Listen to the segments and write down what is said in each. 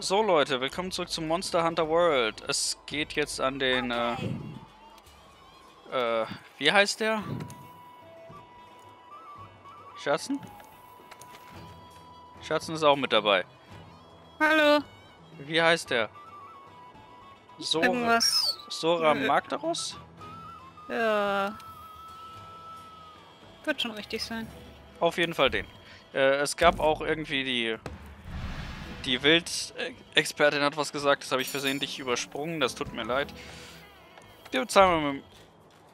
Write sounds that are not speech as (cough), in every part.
So Leute, willkommen zurück zum Monster Hunter World. Es geht jetzt an den, äh, äh, wie heißt der? Schatzen? Schatzen ist auch mit dabei. Hallo. Wie heißt der? Sora, Irgendwas. Sora Nö. Magdaros? Ja. Wird schon richtig sein. Auf jeden Fall den. Äh, es gab auch irgendwie die. Die Wildexpertin hat was gesagt, das habe ich versehentlich übersprungen, das tut mir leid. Wir bezahlen wir mit.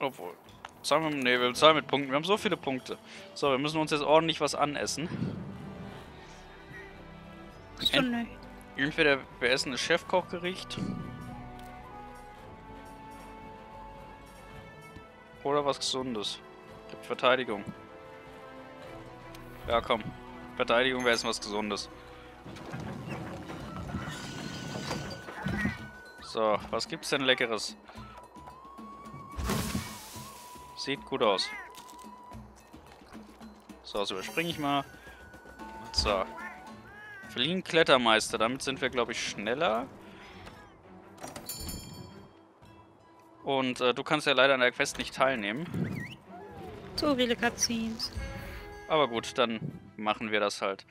Obwohl. Zahlen wir, nee, wir bezahlen mit Punkten. Wir haben so viele Punkte. So, wir müssen uns jetzt ordentlich was anessen. So, Ent-. Entweder wir essen das Chefkochgericht. Oder was Gesundes. Gibt Verteidigung. Ja, komm. Verteidigung wäre jetzt was Gesundes. So, was gibt's denn Leckeres? Sieht gut aus. So, das überspringe ich mal. So. Fliegen Klettermeister, damit sind wir, glaube ich, schneller. Und äh, du kannst ja leider an der Quest nicht teilnehmen. So viele Cutscenes. Aber gut, dann machen wir das halt.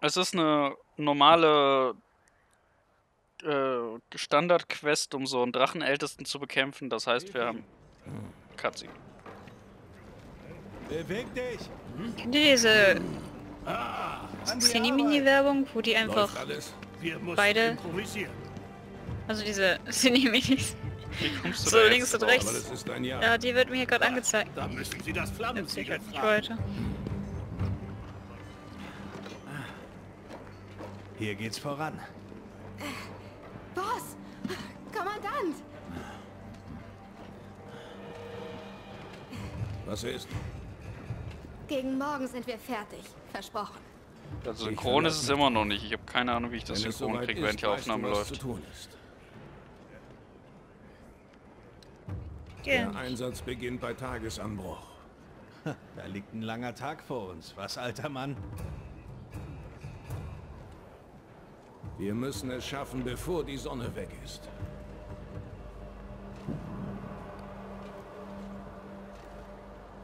Es ist eine normale äh, Standard-Quest, um so einen Drachenältesten zu bekämpfen. Das heißt, wir haben Cutscene. Beweg dich! Kennt ihr diese die Cinemini-Werbung, wo die einfach, beide- also diese (laughs) Cineminis, Wie kommst du so links und rechts. das ist ein Jahr. Ja, die wird mir hier gerade angezeigt. Da müssen Sie das nicht fragen. weiter. Hier geht's voran. Boss! Kommandant! Was ist? Gegen morgen sind wir fertig. Versprochen. Also Ich synchron ist es immer noch nicht. Ich habe keine Ahnung, wie ich das synchron soweit kriege, während die Aufnahme läuft. Der Einsatz beginnt bei Tagesanbruch. Da liegt ein langer Tag vor uns. Was, alter Mann? Wir müssen es schaffen, bevor die Sonne weg ist.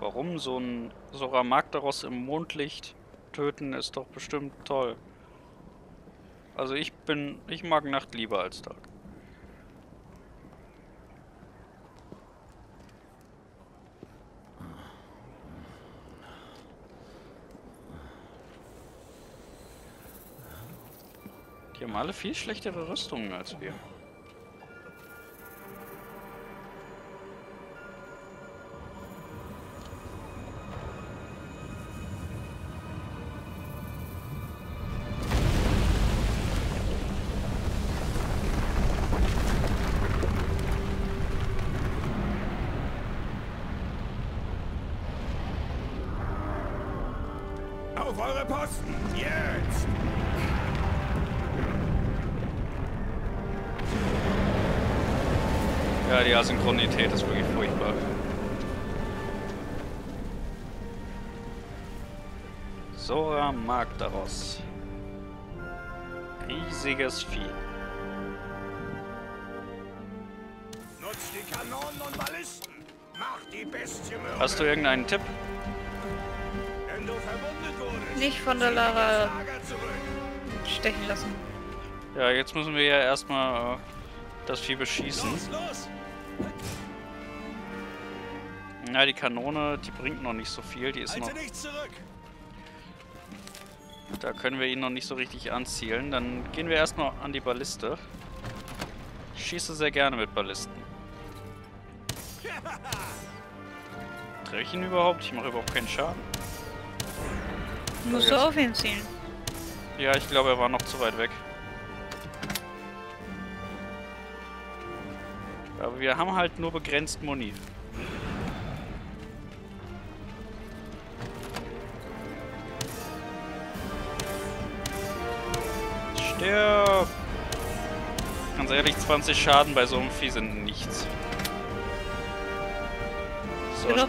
Warum so ein Sora Magdaros im Mondlicht töten ist doch bestimmt toll. Also ich bin, ich mag Nacht lieber als Tag. Haben alle viel schlechtere Rüstungen als wir. Auf eure Posten! Jetzt! Ja, die Asynchronität ist wirklich furchtbar. Sora Magdaros. Riesiges Vieh. Nutzt die Kanonen und Ballisten! Macht die Bestie mürbe! Hast du irgendeinen Tipp? Wenn du verwundet wurdest, Nicht von der Lara stechen lassen. Ja, jetzt müssen wir ja erstmal äh, das Vieh beschießen. Los, los! Ja, die Kanone, die bringt noch nicht so viel. Die ist noch. Halte nicht zurück! Da können wir ihn noch nicht so richtig anzielen. Dann gehen wir erstmal an die Balliste. Ich schieße sehr gerne mit Ballisten. (laughs) Treffe ich ihn überhaupt? Ich mache überhaupt keinen Schaden. Musst du auf ihn zielen. Ja, ich glaube, er war noch zu weit weg. Aber wir haben halt nur begrenzt Muni. Stirb! Ganz ehrlich, 20 Schaden bei so einem Vieh sind nichts. So, Ja, doch.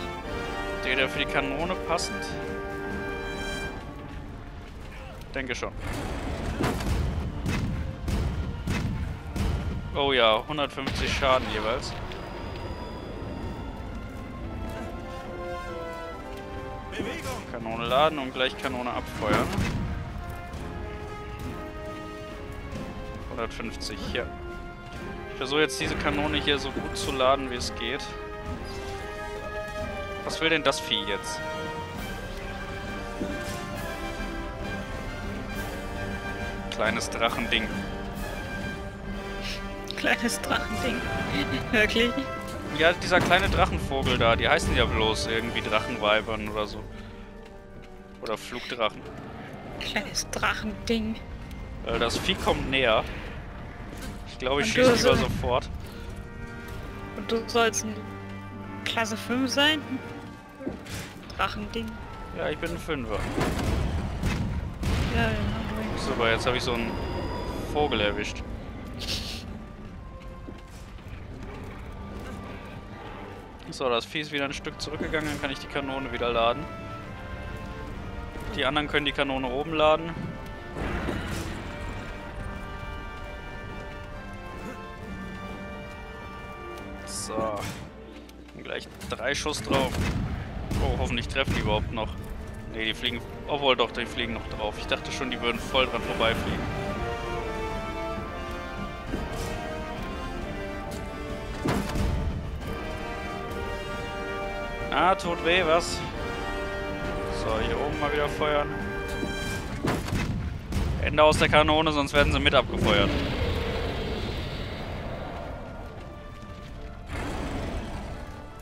steht er für die Kanone passend? denke schon. Oh ja, 150 Schaden jeweils. Kanone laden und gleich Kanone abfeuern. 150, ja. Ich versuche jetzt diese Kanone hier so gut zu laden, wie es geht. Was will denn das Vieh jetzt? Kleines Drachending. Kleines Drachending. Wirklich? Ja, dieser kleine Drachenvogel da, die heißen ja bloß irgendwie Drachenweibern oder so. Oder Flugdrachen. Kleines Drachending. Äh, das Vieh kommt näher. Ich glaube, ich schieße lieber so- sofort. Und du sollst ein Klasse 5 sein? Drachending. Ja, ich bin ein Fünfer. Ja, genau. Super, jetzt habe ich so einen Vogel erwischt. So, das Vieh ist wieder ein Stück zurückgegangen, dann kann ich die Kanone wieder laden. Die anderen können die Kanone oben laden. So. Und gleich drei Schuss drauf. Oh, hoffentlich treffen die überhaupt noch. Ne, die fliegen. Obwohl doch, die fliegen noch drauf. Ich dachte schon, die würden voll dran vorbeifliegen. Ah, tut weh, was? So, hier oben mal wieder feuern. Ende aus der Kanone, sonst werden sie mit abgefeuert.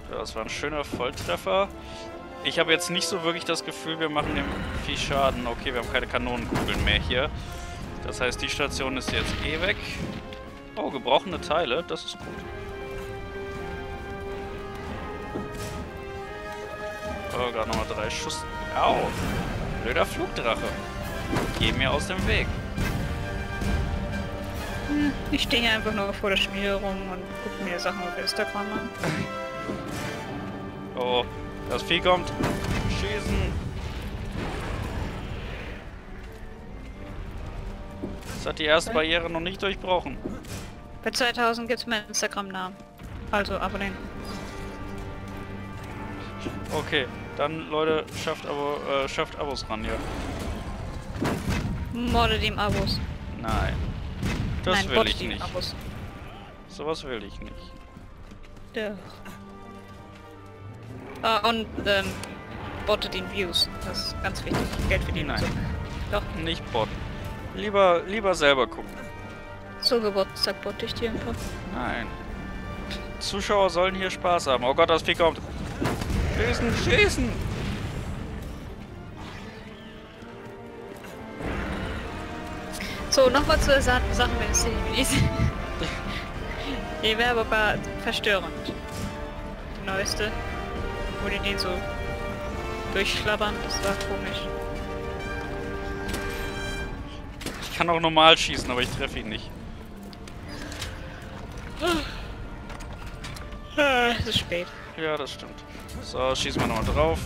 Das war ein schöner Volltreffer. Ich habe jetzt nicht so wirklich das Gefühl, wir machen dem viel Schaden. Okay, wir haben keine Kanonenkugeln mehr hier. Das heißt, die Station ist jetzt eh weg. Oh, gebrochene Teile, das ist gut. Oh, gerade nochmal drei Schuss. Au! Blöder Flugdrache. Geh mir aus dem Weg. Hm, Ich stehe hier einfach nur vor der Schmiede rum und gucke mir Sachen auf Instagram an. (laughs) Oh, das Vieh kommt. Schießen. Das hat die erste Barriere noch nicht durchbrochen. Bei 2000 gibt's meinen Instagram-Namen. Also abonnieren. Okay, dann Leute, schafft Abo, äh, schafft Abos ran hier. Mordet ihm Abos. Nein. Das Nein, will bottet ich nicht. Abos. Sowas will ich nicht. Doch. Ah, und ähm, bottet ihn Views. Das ist ganz wichtig. Geld verdienen und so. Nein. Doch, Nicht botten. Lieber, lieber selber gucken. zur Geburtstag botte ich dir ein paar. Nein. Zuschauer sollen hier Spaß haben. Oh Gott, das Vieh kommt. Schießen, schießen! So, nochmal zur Sa Sache mit Cinemis. Die Werbung war verstörend. Die neueste. Wo die den so durchschlabbern, das war komisch. Ich kann auch normal schießen, aber ich treffe ihn nicht. Ah, Es ist spät. Ja, das stimmt. So, schießen wir nochmal drauf.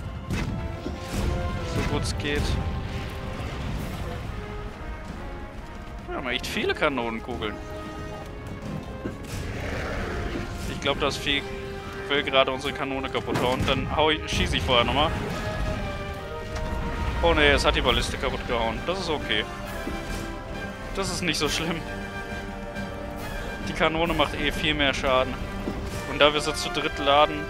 So gut es geht. Wir haben echt viele Kanonenkugeln. Ich glaube, das Vieh will gerade unsere Kanone kaputt hauen. Dann hau ich, schieße ich vorher nochmal. Oh ne, es hat die Balliste kaputt gehauen. Das ist okay. Das ist nicht so schlimm. Die Kanone macht eh viel mehr Schaden. Und da wir sie zu dritt laden,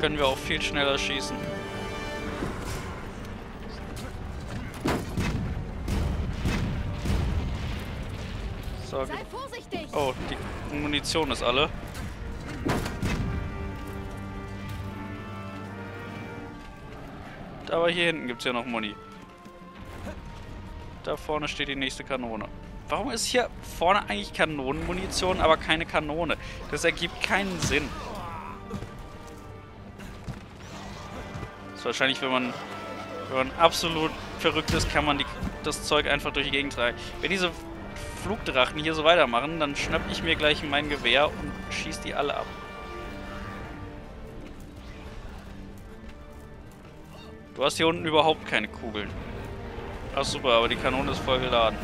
können wir auch viel schneller schießen. So, oh, die Munition ist alle. Aber hier hinten gibt es ja noch Muni. Da vorne steht die nächste Kanone. Warum ist hier vorne eigentlich Kanonenmunition, aber keine Kanone? Das ergibt keinen Sinn. Das ist wahrscheinlich, wenn man, wenn man absolut verrückt ist, kann man die, das Zeug einfach durch die Gegend tragen. Wenn diese Flugdrachen hier so weitermachen, dann schnapp ich mir gleich mein Gewehr und schieß die alle ab. Du hast hier unten überhaupt keine Kugeln. Ach super, aber die Kanone ist voll geladen.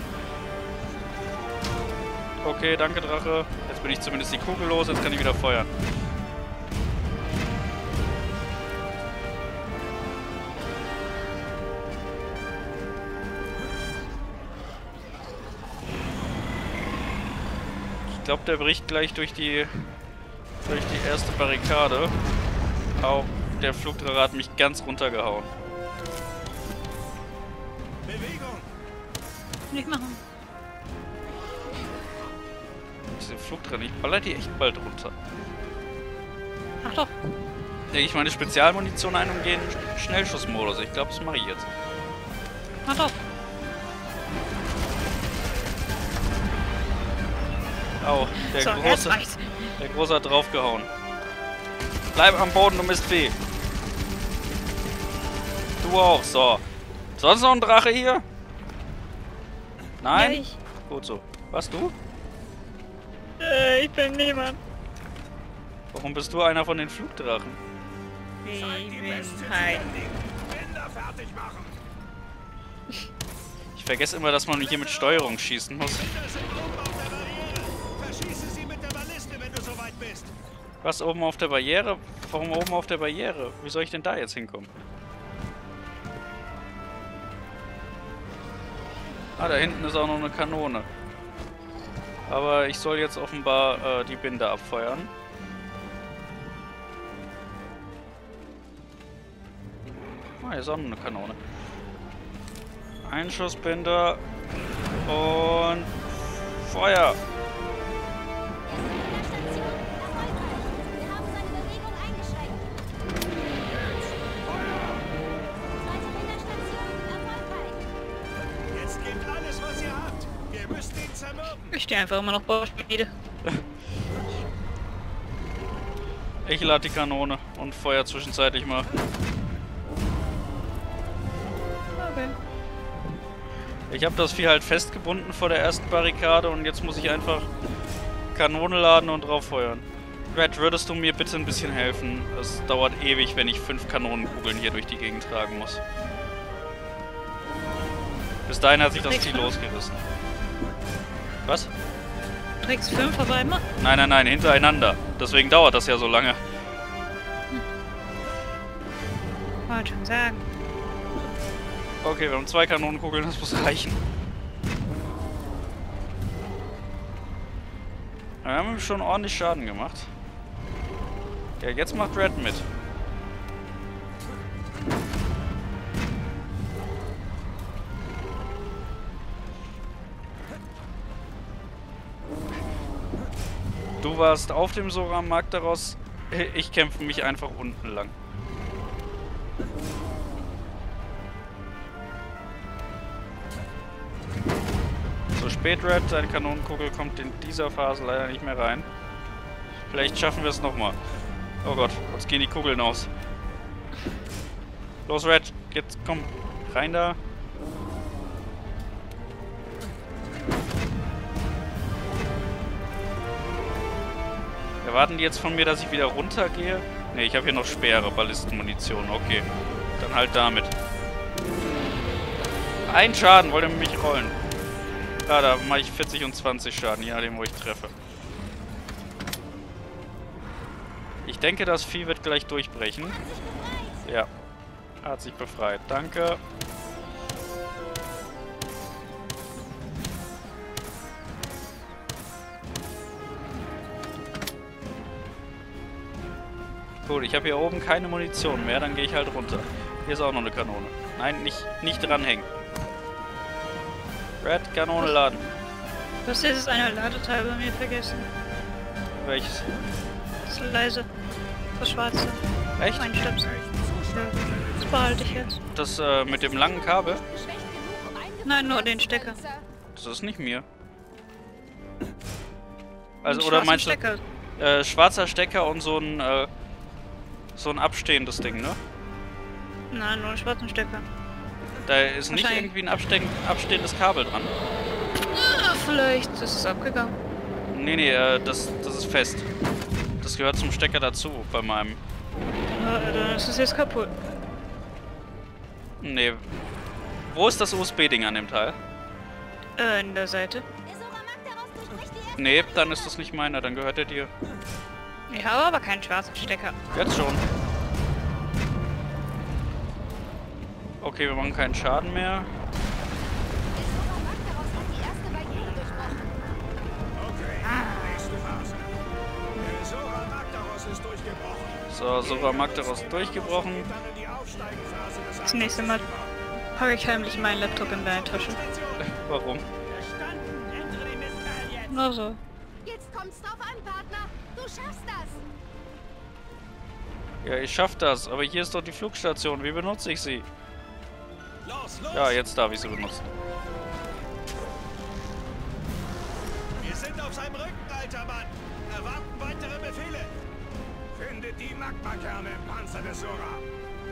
Okay, danke Drache. Jetzt bin ich zumindest die Kugel los, jetzt kann ich wieder feuern. Ich glaube, der bricht gleich durch die durch die erste Barrikade. Auch der Flugdrache hat mich ganz runtergehauen. Bewegung! Nicht machen. Diese Flugdrache, ich baller die echt bald runter. Ach doch. Lege ich meine Spezialmunition ein und gehe in Schnellschussmodus. Ich glaube, das mache ich jetzt. Ach doch. Au, der so, große, der große hat draufgehauen. Bleib am Boden, du Mistvieh. Du auch, so. Sonst noch ein Drache hier? Nein? Ja. Gut so. Was, du? Äh, ich bin niemand. Warum bist du einer von den Flugdrachen? Ich bin halt. Ich vergesse immer, dass man hier mit Steuerung schießen muss. Was, oben auf der Barriere? Warum oben auf der Barriere? Wie soll ich denn da jetzt hinkommen? Ah, da hinten ist auch noch eine Kanone. Aber ich soll jetzt offenbar äh, die Binde abfeuern. Ah, hier ist auch noch eine Kanone. Einschussbinde und Feuer. Stehe einfach immer noch Bauspiele. Ich lade die Kanone und feuer zwischenzeitlich mal. Okay. Ich habe das Vieh halt festgebunden vor der ersten Barrikade und jetzt muss ich einfach Kanone laden und drauf feuern. Red, würdest du mir bitte ein bisschen helfen? Es dauert ewig, wenn ich fünf Kanonenkugeln hier durch die Gegend tragen muss. Bis dahin hat sich das Vieh losgerissen. Was? Trägst fünf auf einmal? Nein, nein, nein, hintereinander. Deswegen dauert das ja so lange. Wollte schon sagen. Okay, wir haben zwei Kanonenkugeln, das muss reichen. Wir haben schon ordentlich Schaden gemacht. Ja, jetzt macht Red mit. Warst auf dem Sora-Markt daraus. (laughs) Ich kämpfe mich einfach unten lang. So spät, Red. Deine Kanonenkugel kommt in dieser Phase leider nicht mehr rein. Vielleicht schaffen wir es nochmal. Oh Gott, uns gehen die Kugeln aus. Los, Red. Jetzt komm. Rein da. Erwarten die jetzt von mir, dass ich wieder runtergehe? Ne, ich habe hier noch Speere, Ballistenmunition. Okay. Dann halt damit. Ein Schaden, wollte mich rollen. Ja, da mache ich 40 und 20 Schaden, je nachdem, wo ich treffe. Ich denke, das Vieh wird gleich durchbrechen. Ja. Hat sich befreit. Danke. Gut, ich habe hier oben keine Munition mehr, dann gehe ich halt runter. Hier ist auch noch eine Kanone. Nein, nicht, nicht dranhängen. Red, Kanone laden. Du hast dieses eine Ladeteil bei mir vergessen. Welches? Das leise. Das schwarze. Echt? Mein Stöpsel. Das behalte ich jetzt. Das äh, mit dem langen Kabel? Nein, nur den Stecker. Das ist nicht mir. Also, oder meinst du, Stecker. äh, schwarzer Stecker und so ein, äh, so ein abstehendes Ding, ne? Nein, nur einen schwarzen Stecker. Da ist nicht irgendwie ein abste abstehendes Kabel dran. Ah, vielleicht ist es abgegangen. Nee, nee, äh, das, das ist fest. Das gehört zum Stecker dazu bei meinem. Ja, dann ist es jetzt kaputt. Nee. Wo ist das USB-Ding an dem Teil? Äh, in der Seite. Nee, dann ist das nicht meiner, dann gehört er dir. Ich habe aber keinen schwarzen Stecker. Jetzt schon. Okay, wir machen keinen Schaden mehr. Durchgebrochen. So, Sora Magdaros durchgebrochen. Das nächste Mal packe ich heimlich meinen Laptop in deine Tasche. (laughs) Warum? Nur so. Jetzt kommt's drauf an, Partner. Du schaffst das. Ja, ich schaff das, aber hier ist doch die Flugstation. Wie benutze ich sie? Los, los! Ja, jetzt darf ich sie benutzen. Wir sind auf seinem Rücken, alter Mann. Erwarten weitere Befehle. Findet die Magma-Kerne im Panzer des Sora.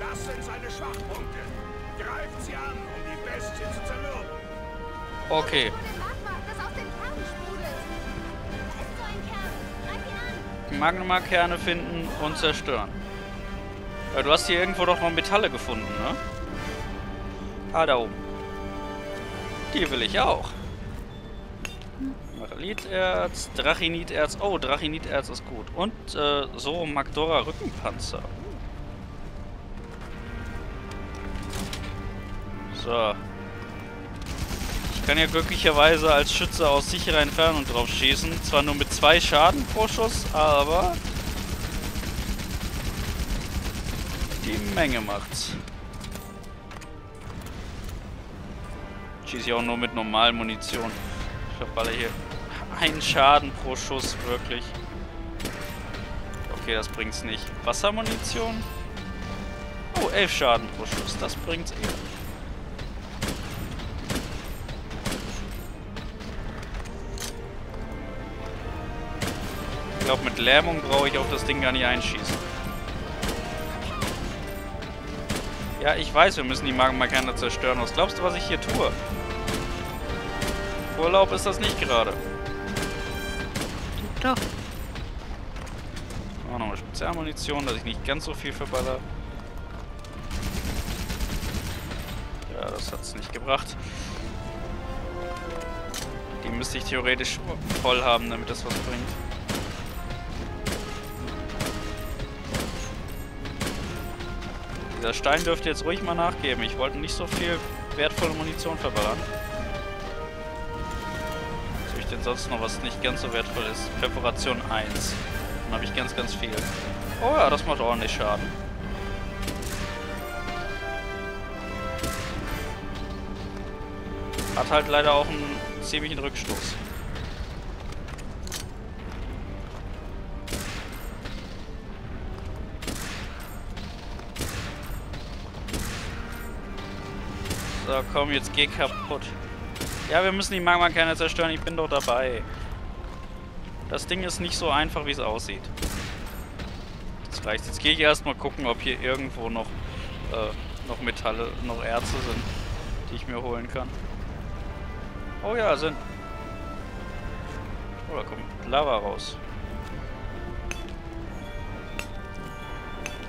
Das sind seine Schwachpunkte. Greift sie an, um die Bestie zu zermürben. Okay. Magma-Kerne finden und zerstören. Ja, du hast hier irgendwo doch noch Metalle gefunden, ne? Ah, da oben. Die will ich auch. Maraliterz, Drachiniterz. Oh, Drachiniterz ist gut. Und äh, so Magdora Rückenpanzer. So. Kann ja glücklicherweise als Schütze aus sicherer Entfernung drauf schießen. Zwar nur mit zwei Schaden pro Schuss, aber die Menge macht's. Schieße ich auch nur mit normal Munition. Ich verballe hier einen Schaden pro Schuss, wirklich. Okay, das bringt's nicht. Wassermunition? Oh, elf Schaden pro Schuss. Das bringt's eher. Glaube, mit Lähmung brauche ich auf das Ding gar nicht einschießen. Ja, ich weiß, wir müssen die Magma-Kerne zerstören. Was glaubst du, was ich hier tue? Urlaub ist das nicht gerade. Doch. Auch nochmal Spezialmunition, dass ich nicht ganz so viel verballer. Ja, das hat's nicht gebracht. Die müsste ich theoretisch voll haben, damit das was bringt. Dieser Stein dürfte jetzt ruhig mal nachgeben. Ich wollte nicht so viel wertvolle Munition verballern. Was habe ich denn sonst noch, was nicht ganz so wertvoll ist? Präparation 1. Dann habe ich ganz, ganz viel. Oh ja, das macht ordentlich Schaden. Hat halt leider auch einen ziemlichen Rückstoß. So, komm, jetzt geh kaputt. Ja, wir müssen die Magma-Kerne zerstören. Ich bin doch dabei. Das Ding ist nicht so einfach, wie es aussieht. Das reicht. Jetzt gehe ich erstmal gucken, ob hier irgendwo noch, äh, noch Metalle, noch Erze sind, die ich mir holen kann. Oh ja, sind. Oh, da kommt Lava raus.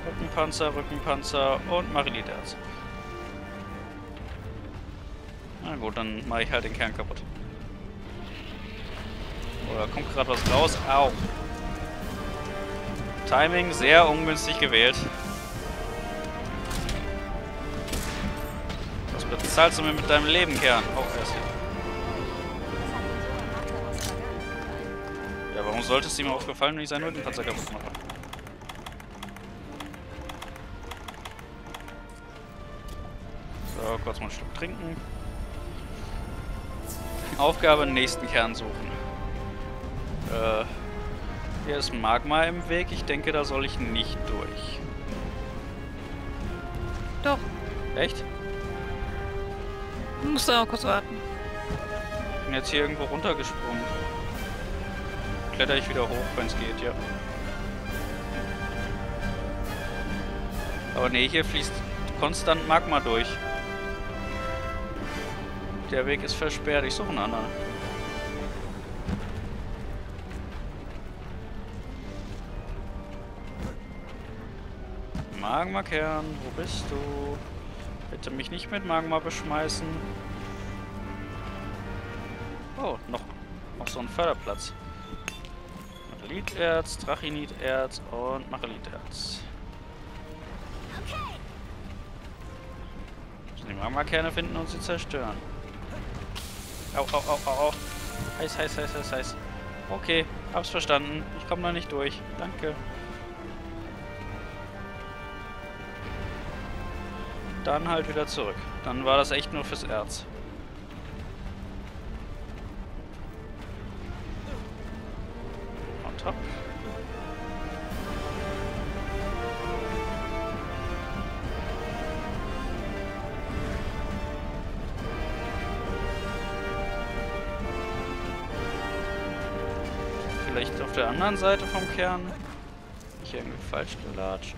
Rückenpanzer, Rückenpanzer und Mariliterz. Na gut, dann mache ich halt den Kern kaputt. Oh, da kommt gerade was raus. Au. Timing sehr ungünstig gewählt. Was bezahlst du mir mit deinem Leben, Kern? Oh, er hier. Ja, warum sollte es ihm aufgefallen, wenn ich seinen Rückenpanzer kaputt mache? So, kurz mal ein Stück trinken. Aufgabe, nächsten Kern suchen. Äh, hier ist Magma im Weg. Ich denke, da soll ich nicht durch. Doch. Echt? Du musst aber kurz warten. Ich bin jetzt hier irgendwo runtergesprungen. Kletter ich wieder hoch, wenn es geht, ja. Aber nee, hier fließt konstant Magma durch. Der Weg ist versperrt. Ich suche einen anderen. Magma-Kern, wo bist du? Bitte mich nicht mit Magma beschmeißen. Oh, noch, noch so ein Förderplatz. Macheliterz, Trachiniterz und Macheliterz. Müssen die Magma-Kerne finden und sie zerstören. Au, au, au, au, au. Heiß, heiß, heiß, heiß, heiß. Okay, hab's verstanden. Ich komme da nicht durch. Danke. Dann halt wieder zurück. Dann war das echt nur fürs Erz. Vielleicht auf der anderen Seite vom Kern. Ich irgendwie falsch gelatscht.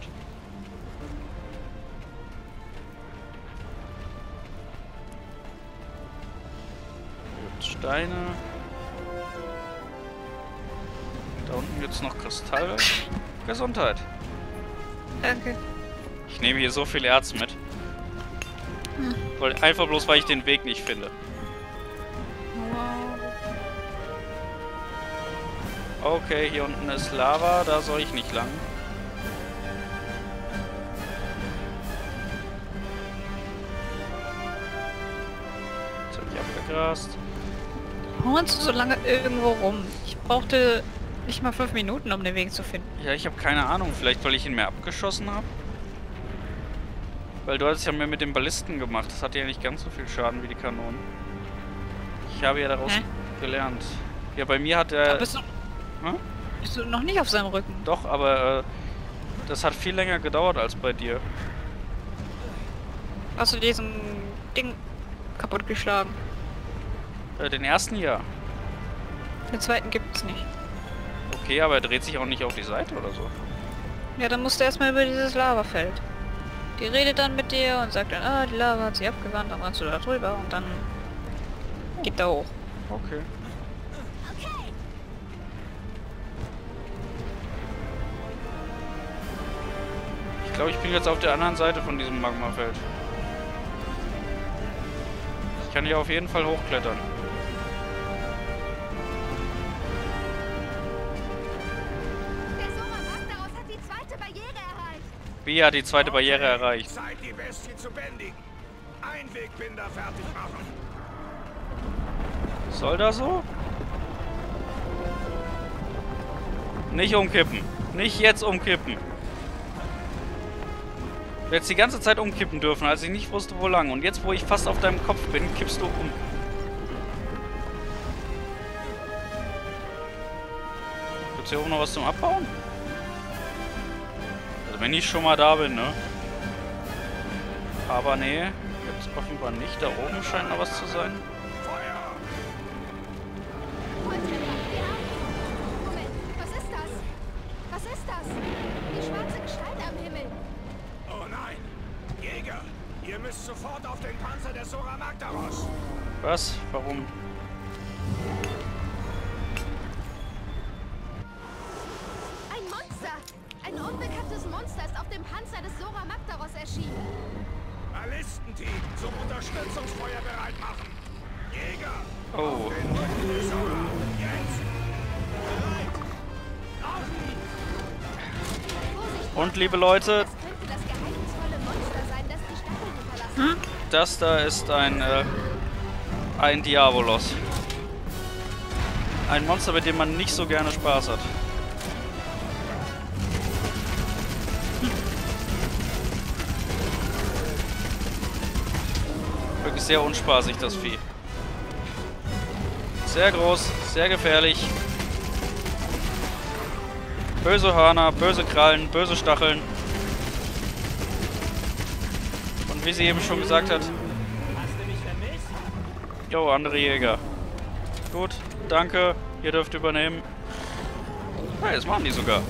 Hier gibt's Steine. Da unten gibt's noch Kristalle. Gesundheit. Danke. Ich nehme hier so viel Erz mit. Weil, einfach bloß, weil ich den Weg nicht finde. Okay, hier unten ist Lava, da soll ich nicht lang. Jetzt hab ich abgegrast. Hornst du so lange irgendwo rum? Ich brauchte nicht mal fünf Minuten, um den Weg zu finden. Ja, ich habe keine Ahnung. Vielleicht, weil ich ihn mehr abgeschossen habe? Weil du hast es ja mehr mit den Ballisten gemacht. Das hat ja nicht ganz so viel Schaden wie die Kanonen. Ich habe ja daraus Hä? gelernt. Ja, bei mir hat er... bist du, Hm? bist du noch nicht auf seinem Rücken? Doch, aber äh, das hat viel länger gedauert als bei dir. Hast du diesen Ding kaputtgeschlagen? Äh, den ersten Jahr. Den zweiten gibt es nicht. Okay, aber er dreht sich auch nicht auf die Seite oder so. Ja, dann musst du erstmal über dieses Lavafeld. Die redet dann mit dir und sagt dann, ah, die Lava hat sich abgewandt, dann rennst du da drüber und dann geht da hoch. Okay. Ich glaube, ich bin jetzt auf der anderen Seite von diesem Magmafeld. Ich kann hier auf jeden Fall hochklettern. Der Sora Magdaros hat die zweite Barriere erreicht. Wie hat die zweite Barriere erreicht? Zeit, die Bestie zu bändigen. Einwegbinder fertig machen. Soll das so? Nicht umkippen. Nicht jetzt umkippen. Du hättest die ganze Zeit umkippen dürfen, als ich nicht wusste, wo lang. Und jetzt, wo ich fast auf deinem Kopf bin, kippst du um. Gibt's hier oben noch was zum Abbauen? Also wenn ich schon mal da bin, ne? Aber nee, gibt's offenbar nicht. Da oben scheint noch was zu sein. Was? Warum? Ein Monster. Ein unbekanntes Monster ist auf dem Panzer des Sora Magdaros erschienen. Ballistenteam zum Unterstützungsfeuer bereit machen! Jäger! Oh. Den Rücken des Sora! Jetzt! Bereit! Auf! Vorsicht, Und liebe Leute, das könnte das geheimnisvolle Monster sein, das die hinterlassen. das da ist ein, äh, ein Diabolos. Ein Monster, mit dem man nicht so gerne Spaß hat. Wirklich sehr unspaßig, das Vieh. Sehr groß, sehr gefährlich. Böse Hörner, böse Krallen, böse Stacheln. Und wie sie eben schon gesagt hat. Jo, andere Jäger. Gut, danke. Ihr dürft übernehmen. Hey, das machen die sogar.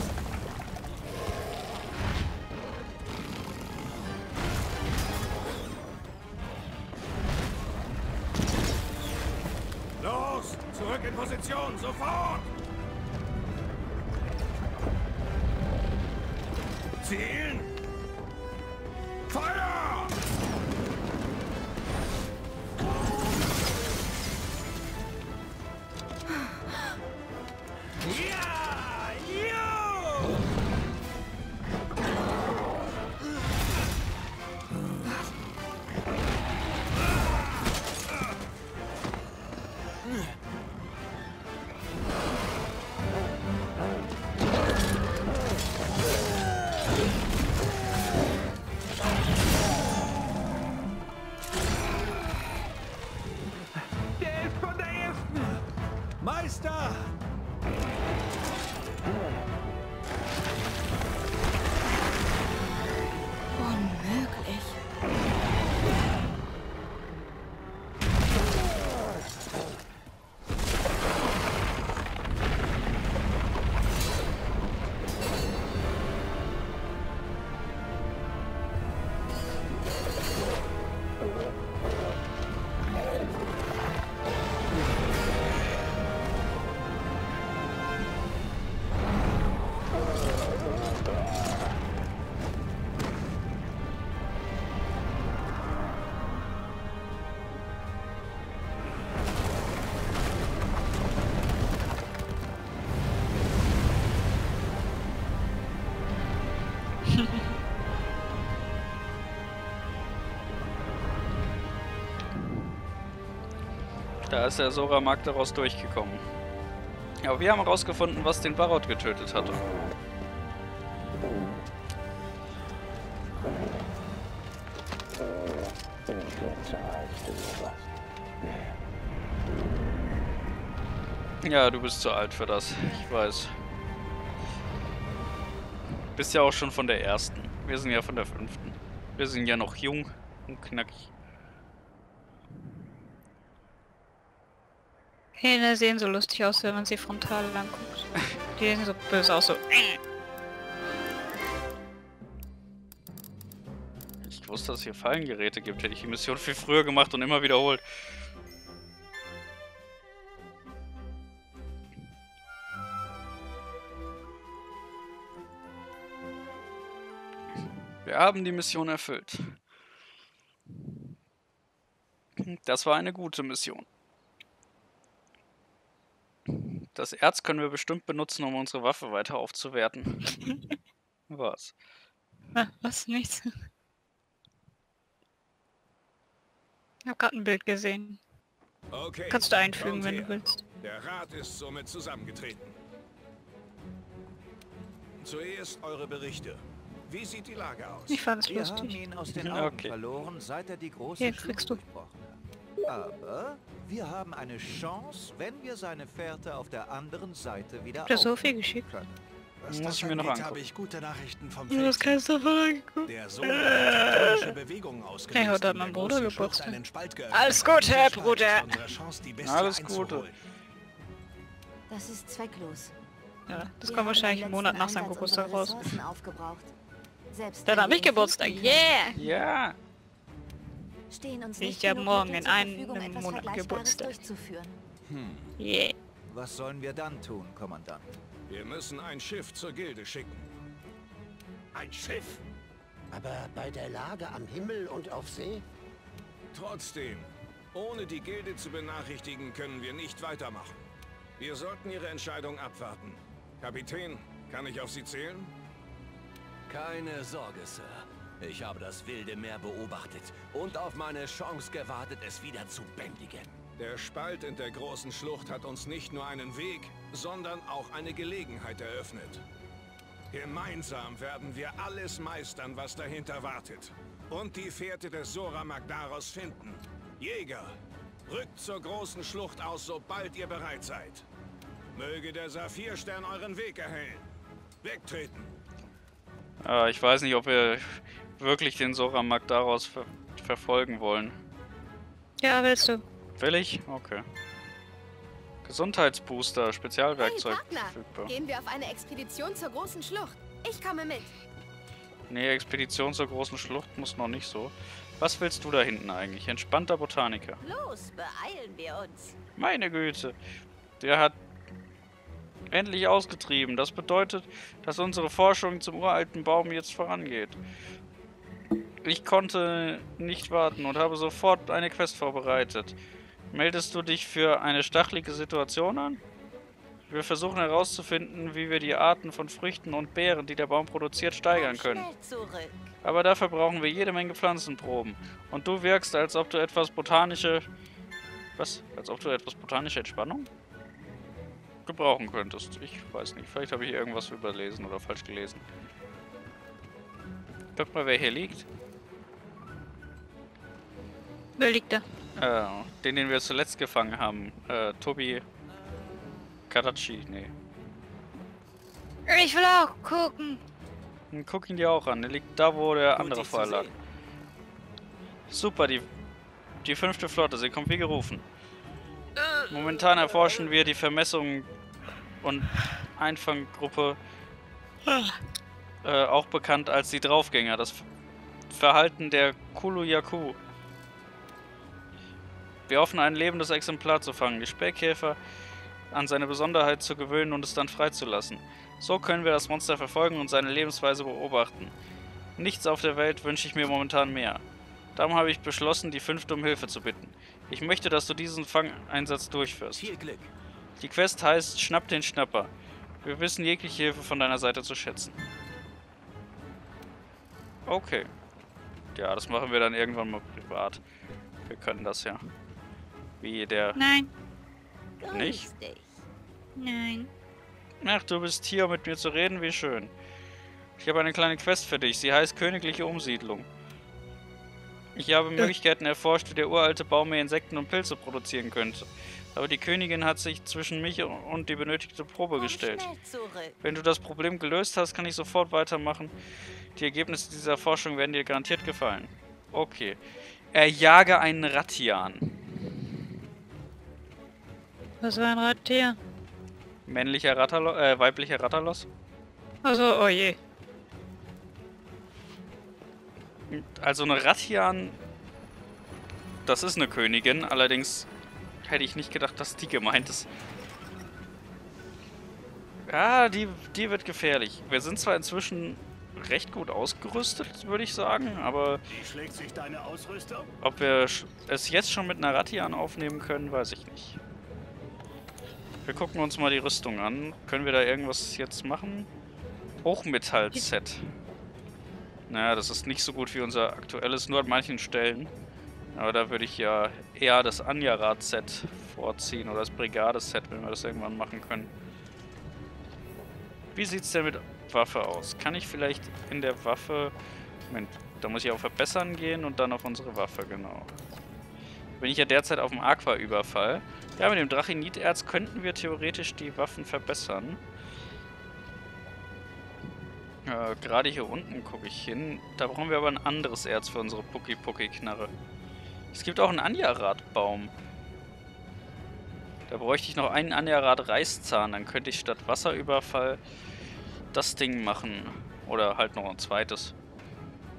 Da ist der Sora Magdaros durchgekommen. Aber wir haben herausgefunden, was den Barot getötet hatte. Ja, du bist zu alt für das. Ich weiß. Bist ja auch schon von der ersten. Wir sind ja von der fünften. Wir sind ja noch jung und knackig. Hähne sehen so lustig aus, wenn man sie frontal anguckt. Die sehen so böse aus, so. Ich wusste, dass es hier Fallengeräte gibt. Hätte ich die Mission viel früher gemacht und immer wiederholt. Wir haben die Mission erfüllt. Das war eine gute Mission. Das Erz können wir bestimmt benutzen, um unsere Waffe weiter aufzuwerten. (laughs) Was? Ah, was? Nichts. Ich hab gerade ein Bild gesehen. Okay. Kannst du einfügen, wenn du willst. Der Rat ist somit zusammengetreten. Zuerst eure Berichte. Wie sieht die Lage aus? Ich fand es Wir haben lustig. ihn aus den Augen okay. verloren, seit er die große Hier, kriegst du. durchbrochen. Aber wir haben eine Chance, wenn wir seine Fährte auf der anderen Seite wieder dir so viel geschickt. Was Muss das ich mir noch angucken. habe ich gute Nachrichten vom Du hast Feld. keins davon angeguckt. Der Sohn hat Bewegungen ausgelöst. heute hat in mein der Bruder Geburtstag. einen Spalt geöffnet. Alles Gute, Herr Bruder. Alles Gute. Das ist zwecklos. Ja, das Wir kommt wahrscheinlich im einen Monat nach seinem Geburtstag raus. Dann habe ich Geburtstag. Yeah! Ja! Stehen uns Ich nicht hab genug morgen in einem Verfügung, etwas Monat Vergleichbares Geburtstag. durchzuführen. Yeah. Was sollen wir dann tun, Kommandant? Wir müssen ein Schiff zur Gilde schicken. Ein Schiff? Aber bei der Lage am Himmel und auf See? Trotzdem, ohne die Gilde zu benachrichtigen, können wir nicht weitermachen. Wir sollten Ihre Entscheidung abwarten. Kapitän, kann ich auf Sie zählen? Keine Sorge, Sir. Ich habe das wilde Meer beobachtet und auf meine Chance gewartet, es wieder zu bändigen. Der Spalt in der großen Schlucht hat uns nicht nur einen Weg, sondern auch eine Gelegenheit eröffnet. Gemeinsam werden wir alles meistern, was dahinter wartet. Und die Fährte des Sora Magdaros finden. Jäger, rückt zur großen Schlucht aus, sobald ihr bereit seid. Möge der Saphirstern euren Weg erhellen. Wegtreten. Äh, ich weiß nicht, ob wir wirklich den Sora Magdaros ver verfolgen wollen. Ja, willst du? Will ich? Okay. Gesundheitsbooster, Spezialwerkzeug Hey, Partner! verfügbar. Gehen wir auf eine Expedition zur großen Schlucht. Ich komme mit. Nee, Expedition zur großen Schlucht muss noch nicht so. Was willst du da hinten eigentlich? Entspannter Botaniker. Los, beeilen wir uns. Meine Güte. Der hat endlich ausgetrieben. Das bedeutet, dass unsere Forschung zum uralten Baum jetzt vorangeht. Ich konnte nicht warten und habe sofort eine Quest vorbereitet. Meldest du dich für eine stachelige Situation an? Wir versuchen herauszufinden, wie wir die Arten von Früchten und Beeren, die der Baum produziert, steigern können. Aber dafür brauchen wir jede Menge Pflanzenproben. Und du wirkst, als ob du etwas botanische... Was? Als ob du etwas botanische Entspannung? Gebrauchen könntest. Ich weiß nicht. Vielleicht habe ich irgendwas überlesen oder falsch gelesen. Guck mal, wer hier liegt. Wer liegt da? Äh, den, den wir zuletzt gefangen haben. Äh, Tobi Karachi, nee. Ich will auch gucken. Hm, Guck ihn dir auch an. Der liegt da, wo der Gut, andere vorher lag. Super, die, die fünfte Flotte, sie kommt wie gerufen. Momentan erforschen wir die Vermessung und Einfanggruppe, äh, auch bekannt als die Draufgänger, das Verhalten der Kuluyaku. Wir hoffen, ein lebendes Exemplar zu fangen, die Speckkäfer an seine Besonderheit zu gewöhnen und es dann freizulassen. So können wir das Monster verfolgen und seine Lebensweise beobachten. Nichts auf der Welt wünsche ich mir momentan mehr. Darum habe ich beschlossen, die Fünfte um Hilfe zu bitten. Ich möchte, dass du diesen Fangeinsatz durchführst. Viel Glück. Die Quest heißt Schnapp den Schnapper. Wir wissen jegliche Hilfe von deiner Seite zu schätzen. Okay. Ja, das machen wir dann irgendwann mal privat. Wir können das ja. Wie der... Nein, Nicht? Nein. Ach, du bist hier, um mit mir zu reden, wie schön. Ich habe eine kleine Quest für dich. Sie heißt Königliche Umsiedlung. Ich habe Möglichkeiten erforscht, wie der uralte Baum mehr Insekten und Pilze produzieren könnte. Aber die Königin hat sich zwischen mich und die benötigte Probe Komm gestellt. Wenn du das Problem gelöst hast, kann ich sofort weitermachen. Die Ergebnisse dieser Forschung werden dir garantiert gefallen. Okay. Erjage einen Rattian. Was war ein Rattier? Männlicher Rattalos, äh, weiblicher Rattalos. Also, oh je. Also eine Rattian, das ist eine Königin, allerdings hätte ich nicht gedacht, dass die gemeint ist. Ja, die, die wird gefährlich. Wir sind zwar inzwischen recht gut ausgerüstet, würde ich sagen, aber Wie schlägt sich deine Ausrüstung? ob wir es jetzt schon mit einer Rattian aufnehmen können, weiß ich nicht. Wir gucken uns mal die Rüstung an. Können wir da irgendwas jetzt machen? Hochmetall-Set. Naja, das ist nicht so gut wie unser aktuelles, nur an manchen Stellen. Aber da würde ich ja eher das Anjarat-Set vorziehen oder das Brigade-Set, wenn wir das irgendwann machen können. Wie sieht's denn mit Waffe aus? Kann ich vielleicht in der Waffe... Moment, da muss ich auf Verbessern gehen und dann auf unsere Waffe, genau. Bin ich ja derzeit auf dem Aqua-Überfall. Ja, mit dem Drachiniterz könnten wir theoretisch die Waffen verbessern. Äh, Gerade hier unten gucke ich hin. Da brauchen wir aber ein anderes Erz für unsere Pucki-Pucki-Knarre. Es gibt auch einen Anjarat-Baum. Da bräuchte ich noch einen Anjarat-Reißzahn. Dann könnte ich statt Wasserüberfall das Ding machen. Oder halt noch ein zweites.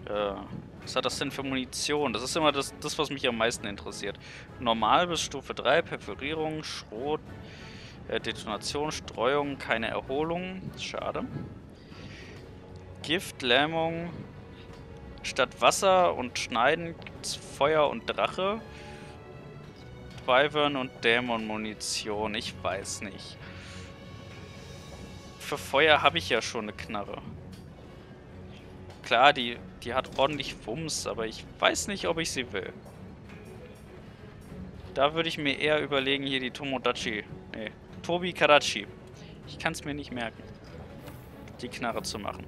Äh, was hat das denn für Munition? Das ist immer das, das was mich am meisten interessiert. Normal bis Stufe 3, Perforierung, Schrot, äh, Detonation, Streuung, keine Erholung. Schade. Gift, Lähmung. Statt Wasser und Schneiden gibt's Feuer und Drache. Wyvern und Dämon-Munition. Ich weiß nicht. Für Feuer habe ich ja schon eine Knarre. Klar, die, die hat ordentlich Wumms, aber ich weiß nicht, ob ich sie will. Da würde ich mir eher überlegen, hier die Tomodachi. Nee, Tobi Karachi. Ich kann es mir nicht merken. Die Knarre zu machen.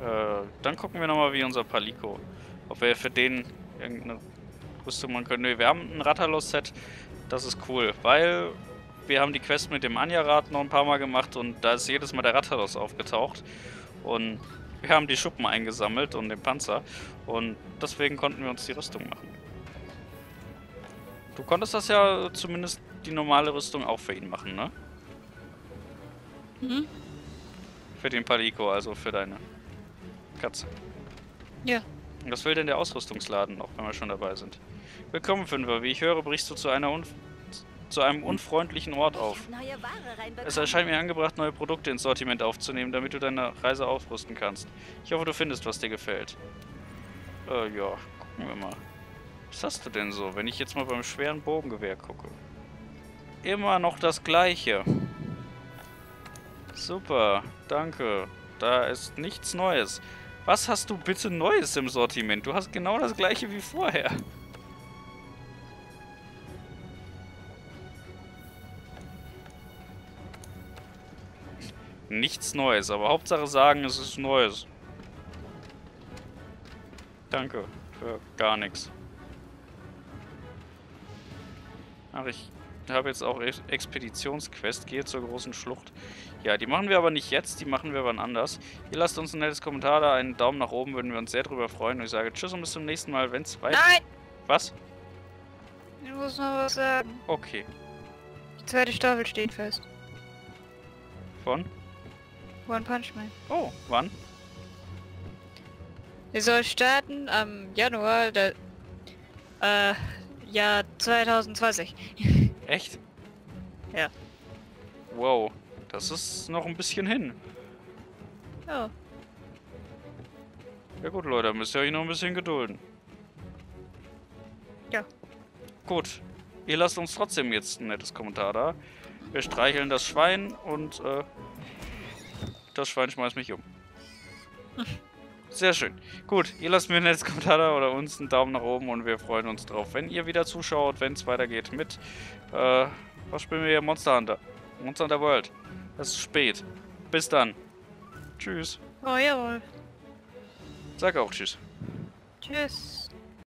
Äh, dann gucken wir nochmal, wie unser Palico. Ob wir für den irgendeine Rüstung machen können. Nee, wir haben ein Rattalos-Set. Das ist cool, weil wir haben die Quest mit dem Anja-Rad noch ein paar Mal gemacht und da ist jedes Mal der Rattalos aufgetaucht. Und wir haben die Schuppen eingesammelt und den Panzer. Und deswegen konnten wir uns die Rüstung machen. Du konntest das ja zumindest die normale Rüstung auch für ihn machen, ne? Mhm. Für den Palico, also für deine Katze. Ja. Und Was will denn der Ausrüstungsladen noch, wenn wir schon dabei sind? Willkommen, Fünfer. Wie ich höre, brichst du zu einer unf zu einem unfreundlichen Ort auf. Es erscheint mir angebracht, neue Produkte ins Sortiment aufzunehmen, damit du deine Reise aufrüsten kannst. Ich hoffe, du findest, was dir gefällt. Äh, ja, gucken wir mal. Was hast du denn so, wenn ich jetzt mal beim schweren Bogengewehr gucke? Immer noch das gleiche. Super, danke. Da ist nichts Neues. Was hast du bitte Neues im Sortiment? Du hast genau das gleiche wie vorher. Nichts Neues, aber Hauptsache sagen, es ist Neues. Danke für gar nichts. Ach, ich habe jetzt auch Ex- Expeditionsquest. Gehe zur großen Schlucht. Ja, die machen wir aber nicht jetzt, die machen wir wann anders. Ihr lasst uns ein nettes Kommentar da, einen Daumen nach oben, würden wir uns sehr drüber freuen. Und ich sage Tschüss und bis zum nächsten Mal, wenn es weiter... Nein! Was? Ich muss noch was sagen. Okay. Die zweite Staffel steht fest. Von? One Punch Man. Oh, wann? Wir soll starten am Januar der äh, Jahr 2020. (laughs) Echt? Ja. Wow. Das ist noch ein bisschen hin. Ja. Ja gut, Leute, dann müsst ihr euch noch ein bisschen gedulden. Ja. Gut. Ihr lasst uns trotzdem jetzt ein nettes Kommentar da. Wir streicheln das Schwein und äh, das Schwein schmeißt mich um. Sehr schön. Gut, ihr lasst mir ein nettes Kommentar oder uns einen Daumen nach oben und wir freuen uns drauf, wenn ihr wieder zuschaut, wenn es weitergeht mit, äh, was spielen wir hier? Monster Hunter. Monster Hunter World. Es ist spät. Bis dann. Tschüss. Oh jawohl. Sag auch Tschüss. Tschüss.